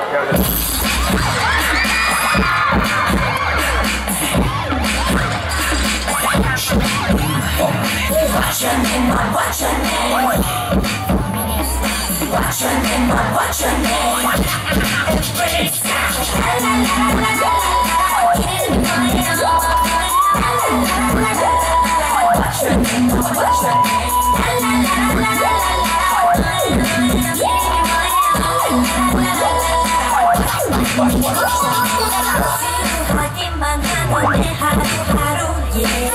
What's your name? What's your name? What's your name? in Everybody's out 어디만 가도 내 하루하루 예라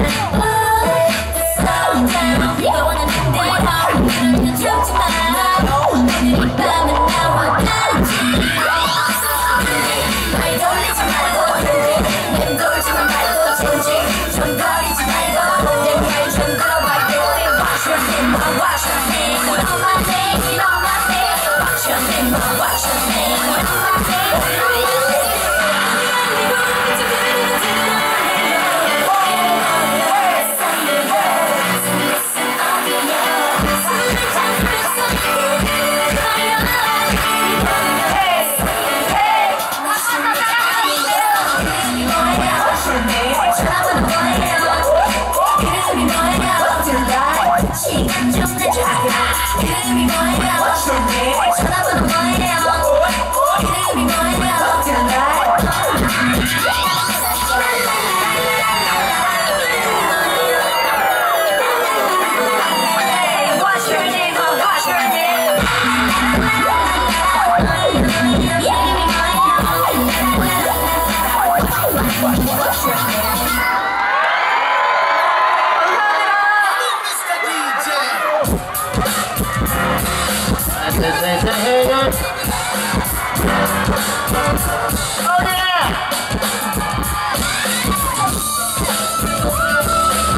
Yeah. Can't be going out. Can't be going out.